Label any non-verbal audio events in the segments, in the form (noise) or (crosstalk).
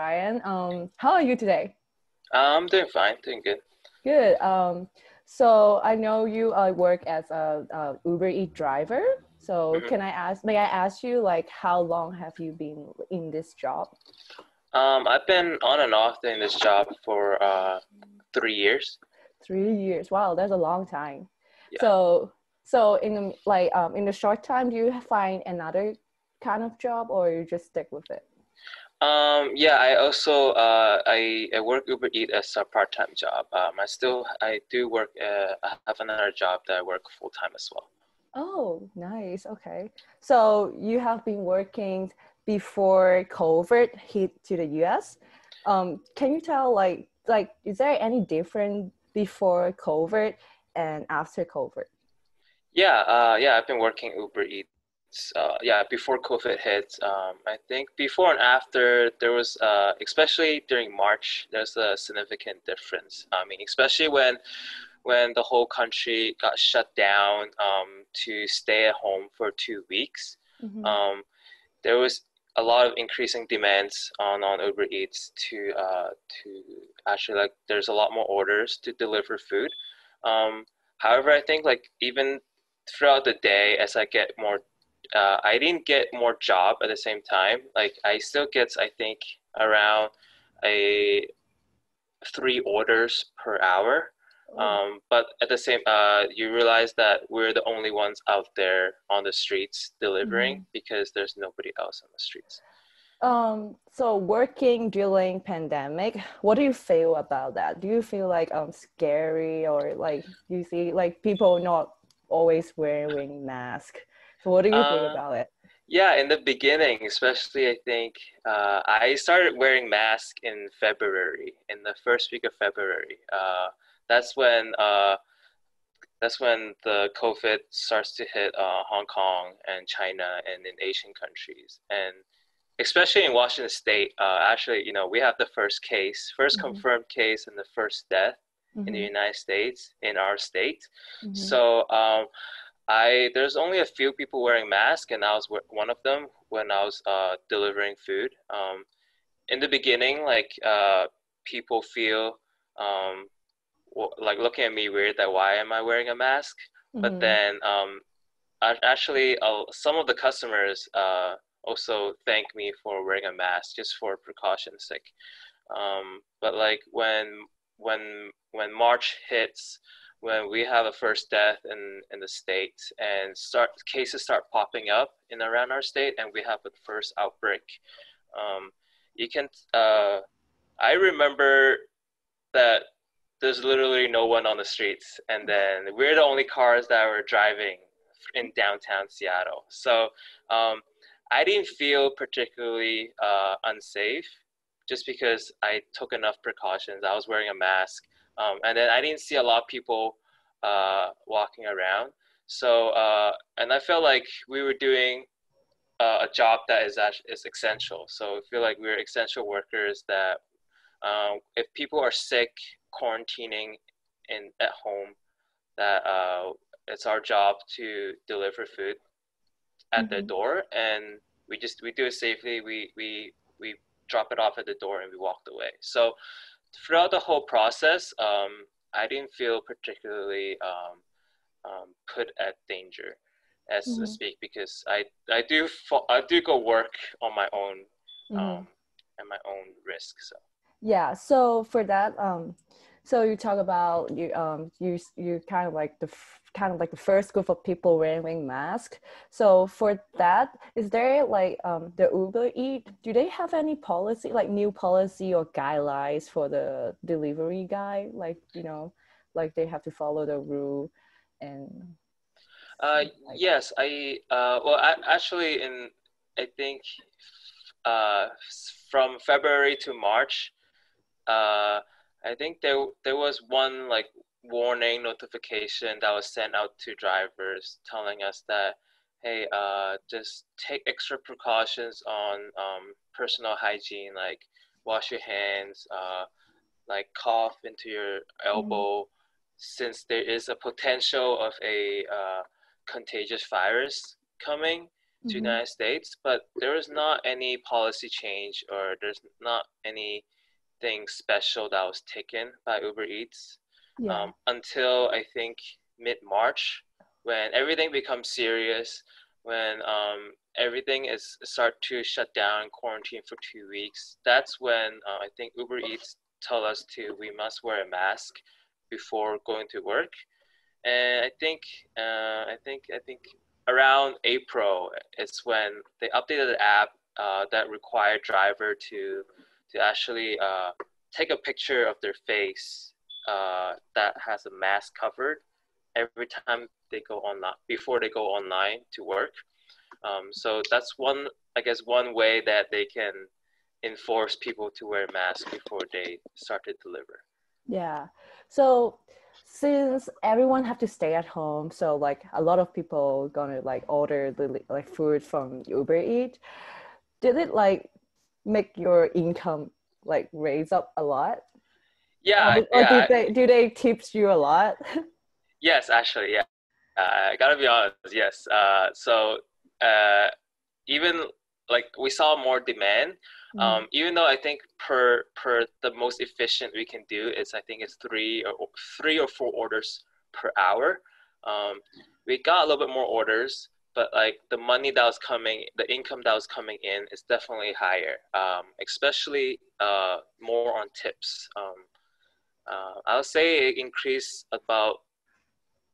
Bryan. Um, how are you today? I'm doing fine, doing good. Good. Um, so I know you uh, work as a, a Uber Eat driver. So Mhm. can I ask? May I ask you like how long have you been in this job? Um, I've been on and off doing this job for uh, three years. Three years. Wow, that's a long time. Yeah. So so in the, like um, in the short time, do you find another kind of job or you just stick with it? Um, yeah, I also uh, I, I work Uber Eat as a part-time job. Um, I still I do work. Uh, I have another job that I work full-time as well. Oh, nice. Okay. So you have been working before COVID hit to the US. Um, can you tell like like is there any difference before COVID and after COVID? Yeah, uh, yeah, I've been working Uber Eats. Uh, yeah, before COVID hit, um, I think before and after there was, uh, especially during March, there's a significant difference. I mean, especially when when the whole country got shut down um, to stay at home for two weeks. Mhm. Um, there was a lot of increasing demands on, on Uber Eats to uh, to actually like there's a lot more orders to deliver food. Um, however, I think like even throughout the day as I get more, uh, I didn't get more job at the same time. Like I still get I think around a three orders per hour. Oh, Um, but at the same, uh, you realize that we're the only ones out there on the streets delivering because there's nobody else on the streets. Um, so working during pandemic, what do you feel about that? Do you feel like um scary or like you see like people not always wearing mask? So what do you think Uh, about it? Yeah, in the beginning, especially, I think uh, I started wearing mask in February, in the first week of February. Uh, that's when uh, that's when the COVID starts to hit uh, Hong Kong and China and in Asian countries, and especially in Washington State. Uh, actually, you know, we have the first case, 1st Mhm. confirmed case, and the first death in the Mhm, United States in our state. mhm. So um, I there's only a few people wearing masks, and I was one of them when I was uh, delivering food. Um, in the beginning, like uh, people feel um, w- like looking at me weird that why am I wearing a mask? But Mhm. then um, I, actually, uh, some of the customers uh, also thank me for wearing a mask just for precaution's sake. Um, but like when when when March hits, when we have a first death in in the state and start cases start popping up in around our state, and we have the first outbreak, um, you can. Uh, I remember that there's literally no one on the streets, and then we're the only cars that were driving in downtown Seattle. So um, I didn't feel particularly uh, unsafe just because I took enough precautions. I was wearing a mask, um, and then I didn't see a lot of people uh, walking around. So, uh, and I felt like we were doing uh, a job that is actually is essential. So I feel like we're essential workers that um, if people are sick, quarantining in at home, that uh, it's our job to deliver food at their Mhm. door, and we just we do it safely. We we we drop it off at the door and we walked away. So throughout the whole process, um, I didn't feel particularly um, um, put at danger, as to Mhm. speak, because I I do fo- I do go work on my own Mhm. um, at my own risk. So. Yeah, so for that, um, so you talk about you um you you kind of like the kind of like the first group of people wearing mask. So for that, is there like um the Uber Eat? Do they have any policy like new policy or guidelines for the delivery guy? Like you know, like they have to follow the rule and Uh, like- yes, I uh, well, I, actually, in I think uh, from February to March, uh, I think there there was one like warning notification that was sent out to drivers telling us that hey, uh, just take extra precautions on um, personal hygiene, like wash your hands, uh, like cough into your elbow, since there is a potential of a uh, contagious virus coming to mm-hmm. United States, but there is not any policy change or there's not anything special that was taken by Uber Eats yeah. um, until I think mid March when everything becomes serious, when um, everything is start to shut down, quarantine for two weeks. That's when uh, I think Uber Eats tell us to we must wear a mask before going to work, and I think uh, I think I think around April is when they updated the app uh, that required driver to to actually uh, take a picture of their face uh, that has a mask covered every time they go online before they go online to work. Um, so that's one, I guess, one way that they can enforce people to wear masks before they start to deliver. Yeah. So since everyone have to stay at home, so like a lot of people gonna like order the like food from Uber Eat. Did it like make your income like raise up a lot? Yeah. Or, or yeah. do they do they tips you a lot? (laughs) Yes, actually, yeah. Uh, I gotta be honest. Yes. Uh, so uh, even like we saw more demand. Mm. Um, even though I think per per the most efficient we can do is I think it's three or three or four orders per hour. Um, we got a little bit more orders, but like the money that was coming, the income that was coming in is definitely higher. Um, especially uh, more on tips. Um, uh, I'll say it increased about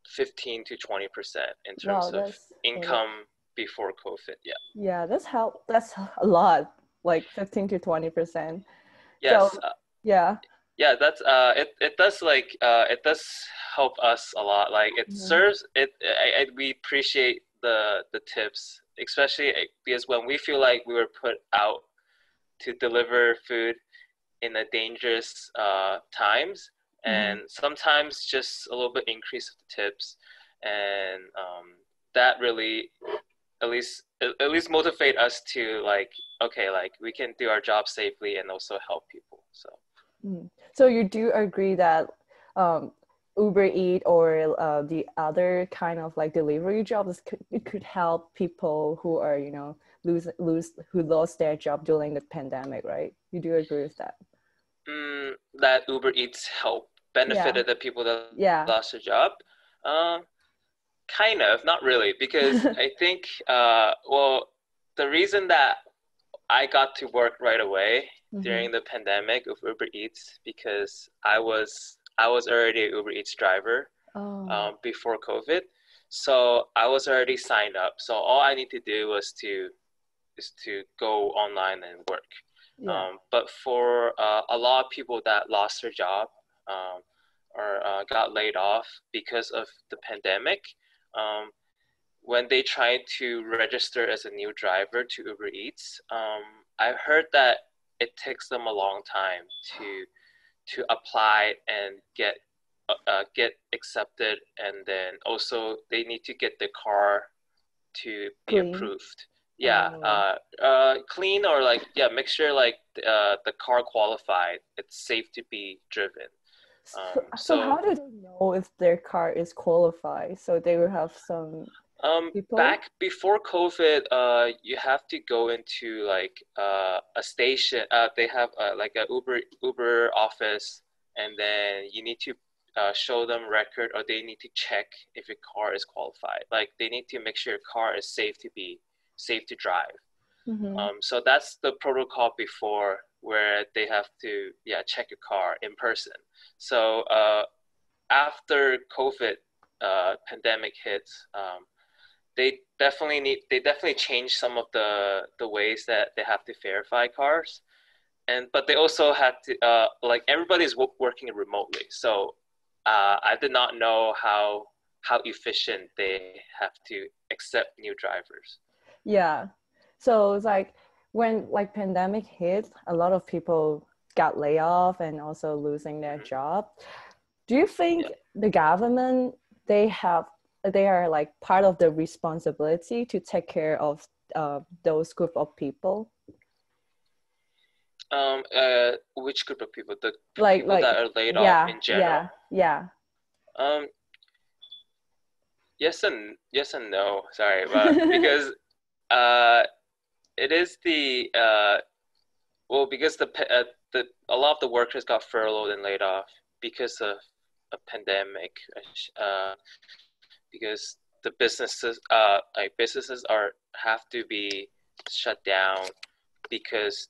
15 to 20 percent in terms wow, of income before COVID. Yeah. Yeah, that's how that's a lot, like 15 to 20 percent. Yes. So, uh, yeah. Yeah, that's uh, it. It does like uh, it does help us a lot. Like it mm-hmm. serves it. I, I, we appreciate the the tips, especially eh, because when we feel like we were put out to deliver food in a dangerous uh, times, mm-hmm. and sometimes just a little bit increase of the tips, and um, that really at least at least motivate us to like okay like we can do our job safely and also help people so mm. so you do agree that um, uber eat or uh, the other kind of like delivery jobs could, it could help people who are you know lose lose who lost their job during the pandemic right you do agree with that mm, that uber eats help benefited yeah. the people that yeah. lost their job um, kind of not really because (laughs) i think uh, well the reason that i got to work right away mm-hmm. during the pandemic of uber eats because i was i was already an uber eats driver oh. um, before covid so i was already signed up so all i need to do was to is to go online and work yeah. um, but for uh, a lot of people that lost their job um, or uh, got laid off because of the pandemic um, when they tried to register as a new driver to Uber Eats, um, I heard that it takes them a long time to to apply and get uh, uh, get accepted, and then also they need to get the car to be approved. Yeah, oh. uh, uh, clean or like yeah, make sure like uh, the car qualified. It's safe to be driven. Um, so, so, how do they know if their car is qualified? So they will have some. Um, people? back before COVID, uh, you have to go into like uh, a station. Uh, they have uh, like a Uber Uber office, and then you need to uh, show them record, or they need to check if your car is qualified. Like they need to make sure your car is safe to be safe to drive. Mm-hmm. Um, so that's the protocol before where they have to yeah check your car in person. So uh, after COVID uh, pandemic hits, um, they definitely need they definitely changed some of the the ways that they have to verify cars, and but they also had to uh, like everybody's w- working remotely. So uh, I did not know how how efficient they have to accept new drivers. Yeah, so it's like when like pandemic hit, a lot of people got laid off and also losing their mm-hmm. job. Do you think yeah. the government they have they are like part of the responsibility to take care of uh, those group of people? Um, uh, which group of people? The like, people like, that are laid yeah, off in general. Yeah, yeah. Um, yes and yes and no. Sorry, but (laughs) because uh, it is the uh, well because the uh, the a lot of the workers got furloughed and laid off because of a pandemic. Uh, because the businesses uh like businesses are have to be shut down because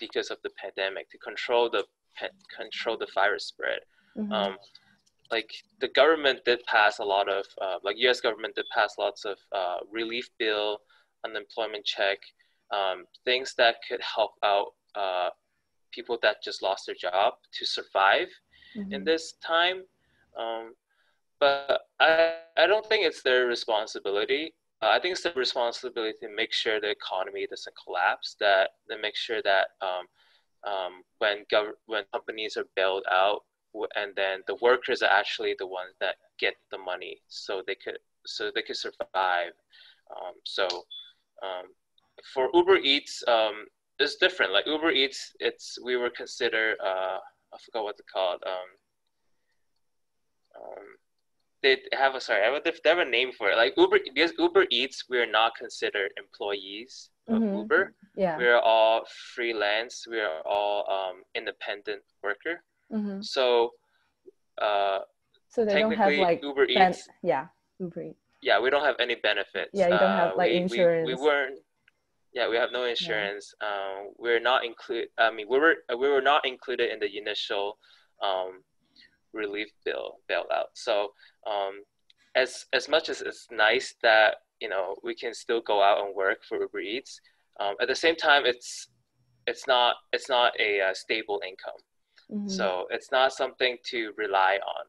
because of the pandemic to control the control the virus spread. Mm-hmm. Um, like the government did pass a lot of uh, like U.S. government did pass lots of uh, relief bill, unemployment check, um, things that could help out uh, people that just lost their job to survive mm-hmm. in this time. Um, but I, I don't think it's their responsibility. Uh, I think it's their responsibility to make sure the economy doesn't collapse. That to make sure that um, um, when gov- when companies are bailed out, and then the workers are actually the ones that get the money, so they could so they could survive. Um, so um, for Uber Eats, um, it's different. Like Uber Eats, it's we were considered uh, I forgot what they called. Um, um, they have a sorry, I have a, they have a name for it. Like Uber, because Uber Eats, we're not considered employees of mm-hmm. Uber. Yeah, we're all freelance. We're all um, independent worker. Mm-hmm. So, uh, so they don't have like Uber ben- Eats. Yeah, Uber Eats. Yeah, we don't have any benefits. Yeah, you don't have uh, like we, insurance. We, we weren't. Yeah, we have no insurance. Yeah. Um, we're not include. I mean, we were we were not included in the initial um, relief bill bailout. So um, as as much as it's nice that you know we can still go out and work for Uber Eats, um, at the same time it's it's not it's not a, uh, stable income. Mm-hmm. So it's not something to rely on.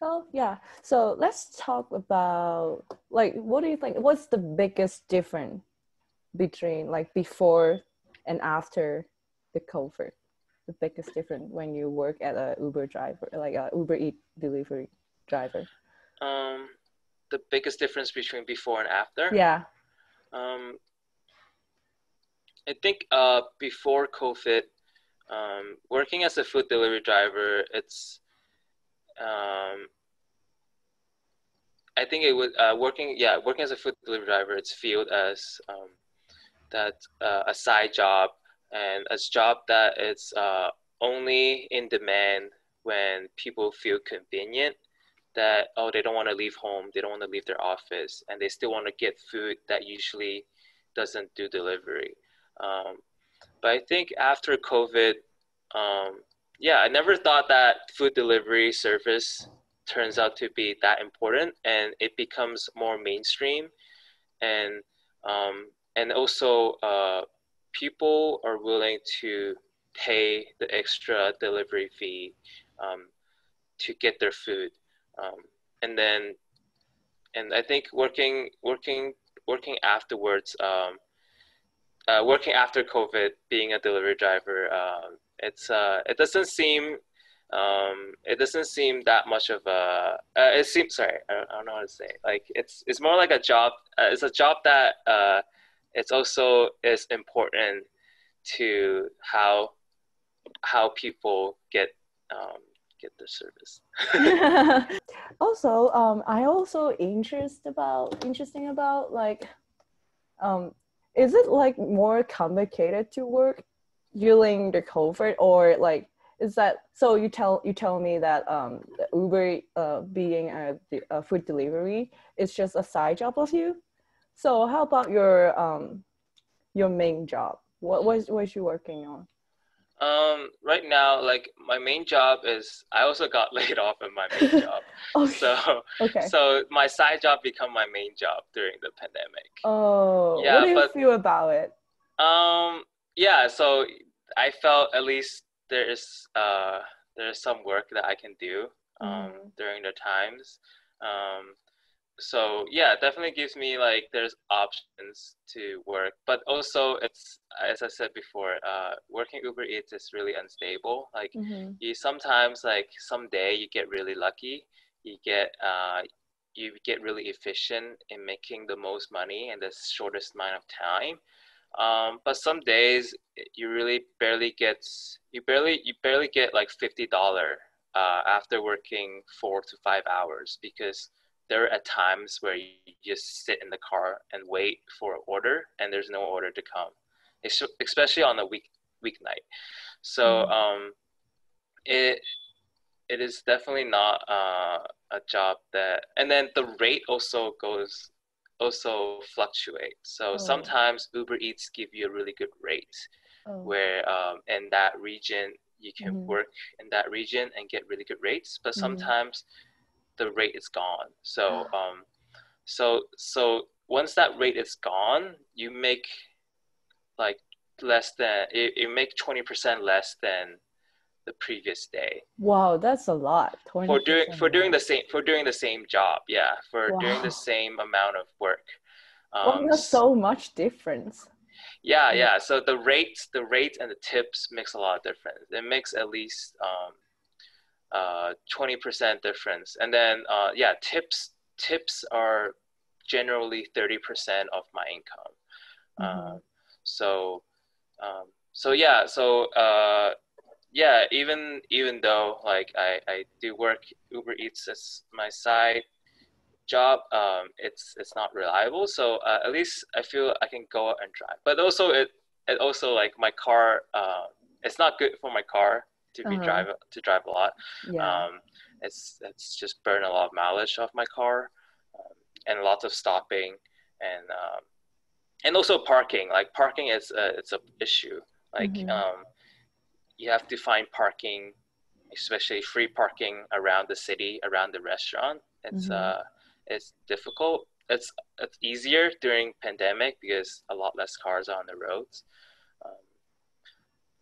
Oh yeah. So let's talk about like what do you think? What's the biggest difference between like before and after the COVID? the biggest difference when you work at a Uber driver, like a Uber Eat delivery driver? Um, the biggest difference between before and after. Yeah. Um, I think uh, before COVID, um, working as a food delivery driver, it's um, I think it was uh, working. Yeah, working as a food delivery driver, it's viewed as um, that uh, a side job and a job that is uh, only in demand when people feel convenient that oh they don't want to leave home they don't want to leave their office and they still want to get food that usually doesn't do delivery um, but i think after covid um, yeah i never thought that food delivery service turns out to be that important and it becomes more mainstream. And um, and also uh, people are willing to pay the extra delivery fee um, to get their food, um, and then, and I think working working working afterwards, um, uh, working after COVID, being a delivery driver, uh, it's uh, it doesn't seem um, it doesn't seem that much of a. Uh, it seems sorry, I don't, I don't, know how to say. Like it's it's more like a job. Uh, it's a job that uh, it's also is important to how how people get um, get the service. (laughs) (laughs) also, um, I also interest about interesting about like, um, is it like more complicated to work during the COVID or like is that so you tell you tell me that um Uber uh, being a, a food delivery is just a side job of you. So how about your um your main job? What was was you working on? Um, right now, like my main job is I also got (laughs) laid off in my main (laughs) job. oh, so (laughs) okay. So my side job become my main job during the pandemic. Oh, yeah. What do you but, feel about it? Um, yeah. So I felt at least there is uh there is some work that I can do um mm. during the times. Um, so yeah definitely gives me like there's options to work but also it's as i said before uh, working uber eats is really unstable like mm-hmm. you sometimes like someday you get really lucky you get uh, you get really efficient in making the most money in the shortest amount of time um, but some days you really barely get you barely you barely get like $50 uh, after working four to five hours because there are at times where you just sit in the car and wait for an order, and there's no order to come, especially on a week weeknight. So mm. um, it it is definitely not uh, a job that, and then the rate also goes also fluctuate. So oh. sometimes Uber Eats give you a really good rate, oh. where um, in that region you can mm-hmm. work in that region and get really good rates. But mm-hmm. sometimes mm-hmm. the rate is gone. So um, so so once that rate is gone, you make like less than you, you make twenty percent less than the previous day. Wow, that's a lot. For doing for doing the same for doing the same job, yeah, for wow. doing the same amount of work. Um, well, there's so much difference. Yeah, yeah. So the rates, the rates, and the tips makes a lot of difference. It makes at least um, uh, twenty percent difference, and then uh, yeah, tips tips are generally thirty percent of my income. Mm-hmm. Uh, so um, so yeah, so uh, yeah, even even though like I, I do work Uber Eats as my side job, um, it's it's not reliable. So uh, at least I feel I can go out and drive. But also it it also like my car, uh, it's not good for my car to be uh-huh. drive to drive a lot. Yeah. Um, it's it's just burn a lot of mileage off my car, um, and lots of stopping and um, and also parking. Like parking is a, it's a issue. Like mm-hmm. um, you have to find parking, especially free parking around the city, around the restaurant. It's mm-hmm. uh, it's difficult. It's it's easier during pandemic because a lot less cars are on the roads. Um,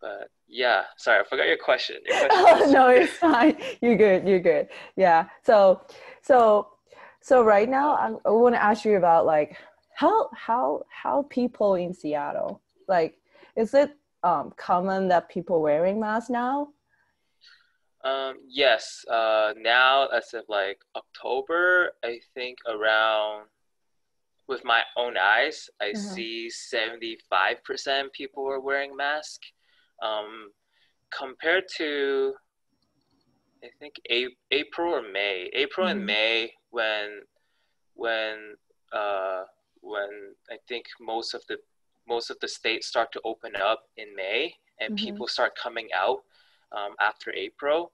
but yeah, sorry, I forgot your question. Your question (laughs) oh, no, it's (laughs) fine. You're good. You're good. Yeah. So, so, so right now, I'm, I want to ask you about like how how how people in Seattle like is it um, common that people wearing masks now? Um, yes. Uh, now, as of like October, I think around with my own eyes, I mm-hmm. see seventy five percent people are wearing masks. Um, compared to, I think a- April or May, April mm-hmm. and May when when uh, when I think most of the most of the states start to open up in May and mm-hmm. people start coming out um, after April.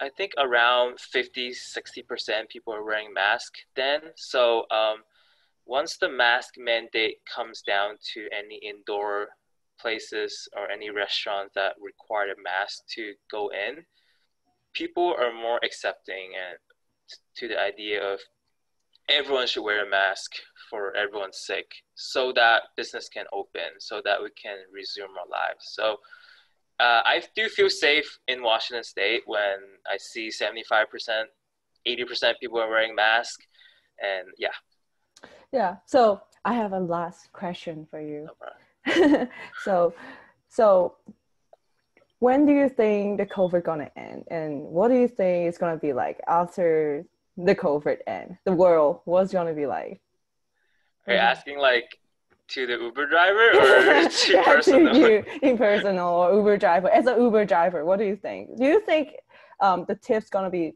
I think around 50, 60% people are wearing masks then. So um, once the mask mandate comes down to any indoor places or any restaurant that require a mask to go in, people are more accepting and to the idea of everyone should wear a mask for everyone's sake so that business can open so that we can resume our lives. So uh, i do feel safe in washington state when i see 75% 80% people are wearing masks and yeah. Yeah so i have a last question for you. No (laughs) so so when do you think the covid gonna end and what do you think it's gonna be like after the COVID end, the world, what's going to be like? Are you asking like to the Uber driver or (laughs) (laughs) to yeah, personal? To you in personal or Uber driver. As an Uber driver, what do you think? Do you think um, the tip's gonna be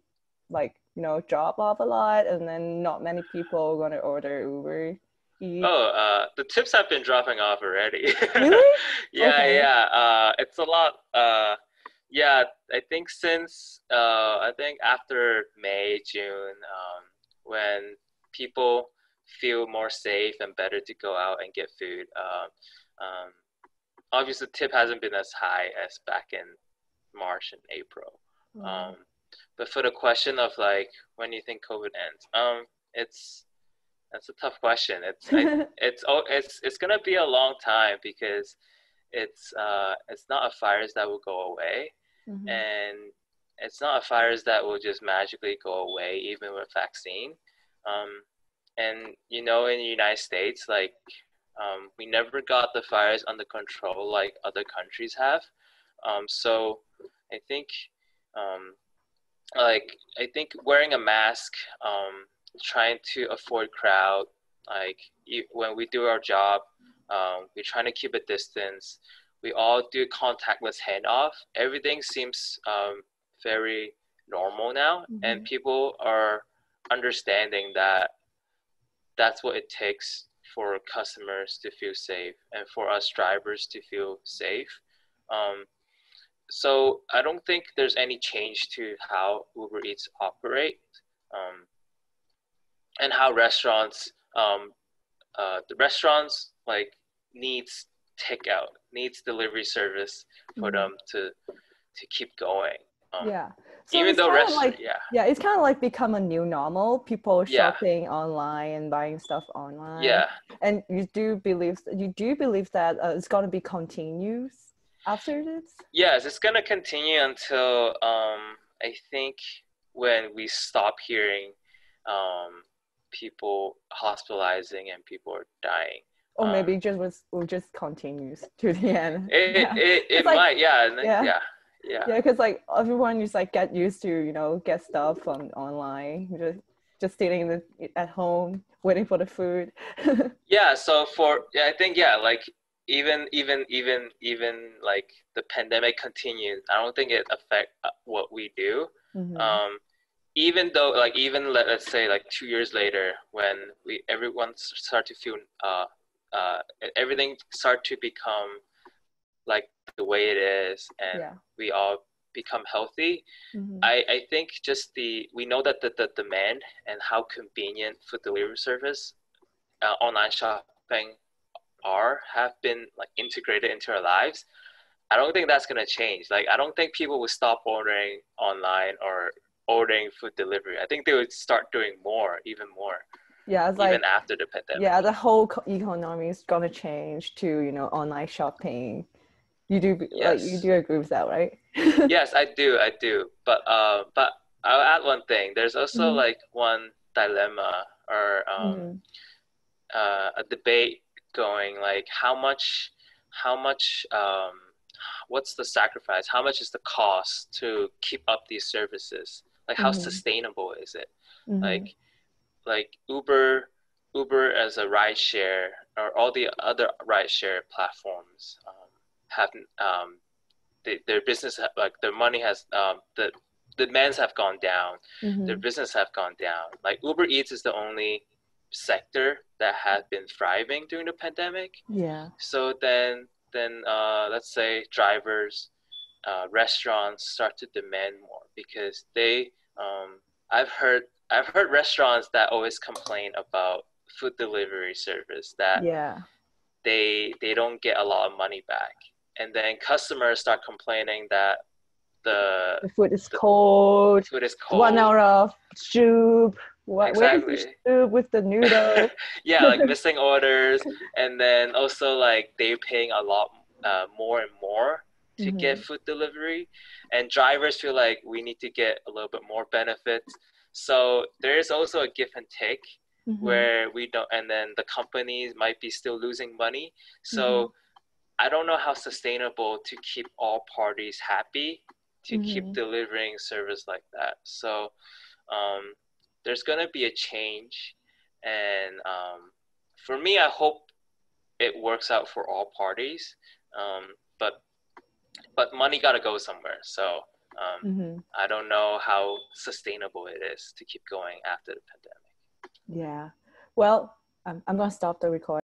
like you know drop off a lot, and then not many people are gonna order Uber? Eat? Oh, uh, the tips have been dropping off already. (laughs) really? yeah, okay. yeah. Uh, it's a lot. Uh, yeah, I think since uh, I think after May, June, um, when people feel more safe and better to go out and get food, um, um, obviously tip hasn't been as high as back in March and April. Mm. but for the question of like when you think COVID ends, um, it's that's a tough question. It's I, (laughs) it's oh it's it's gonna be a long time because it's uh it's not a virus that will go away. Mm-hmm. and it's not a virus that will just magically go away even with vaccine. Um, and you know in the united states like um, we never got the virus under control like other countries have. Um, so i think um, like i think wearing a mask um, trying to avoid crowd like when we do our job um, we're trying to keep a distance we all do contactless handoff. Everything seems um, very normal now, mm-hmm. and people are understanding that that's what it takes for customers to feel safe and for us drivers to feel safe. Um, so I don't think there's any change to how Uber Eats operate um, and how restaurants, um, uh, the restaurants like needs takeout, needs delivery service for mm-hmm. them to to keep going. Um, yeah. So even though rest, like, yeah, yeah, it's kind of like become a new normal. People shopping yeah. online and buying stuff online. Yeah. And you do believe you do believe that uh, it's going to be continuous after this? Yes, it's going to continue until um, I think when we stop hearing um, people hospitalizing and people are dying. Or maybe um, just was will just continues to the end. It (laughs) yeah. it, it, like, might yeah yeah. yeah yeah yeah because like everyone just like get used to you know get stuff on online just just sitting the, at home waiting for the food (laughs) yeah so for yeah i think yeah like even even even even like the pandemic continues i don't think it affect uh, what we do mm-hmm. um even though like even let, us say like two years later when we everyone start to feel uh uh everything start to become like the way it is and yeah. we all become healthy mm-hmm. I, I think just the we know that the, the demand and how convenient food delivery service uh, online shopping are have been like integrated into our lives i don't think that's going to change like i don't think people will stop ordering online or ordering food delivery i think they would start doing more even more yeah it's even like, after the pandemic yeah the whole economy is going to change to you know online shopping you do yes. like you do agree with that, right? (laughs) yes, I do. I do. But uh, but I'll add one thing. There's also mm-hmm. like one dilemma or um, mm-hmm. uh, a debate going like how much how much um, what's the sacrifice? How much is the cost to keep up these services? Like how mm-hmm. sustainable is it? Mm-hmm. Like like Uber Uber as a ride share or all the other ride share platforms. Um, have um, they, their business like their money has um, the the demands have gone down, mm-hmm. their business have gone down. Like Uber Eats is the only sector that has been thriving during the pandemic. Yeah. So then then uh, let's say drivers, uh, restaurants start to demand more because they um, I've heard I've heard restaurants that always complain about food delivery service that yeah they they don't get a lot of money back and then customers start complaining that the, the food is the cold. Food is cold. One hour of soup. What, exactly. Where's the soup with the noodle? (laughs) yeah, like (laughs) missing orders, and then also like they're paying a lot uh, more and more to mm-hmm. get food delivery, and drivers feel like we need to get a little bit more benefits. So there is also a give and take mm-hmm. where we don't, and then the companies might be still losing money. So. Mm-hmm I don't know how sustainable to keep all parties happy to mm-hmm. keep delivering service like that. So um, there's gonna be a change, and um, for me, I hope it works out for all parties. Um, but but money gotta go somewhere. So um, mm-hmm. I don't know how sustainable it is to keep going after the pandemic. Yeah. Well, I'm, I'm gonna stop the recording.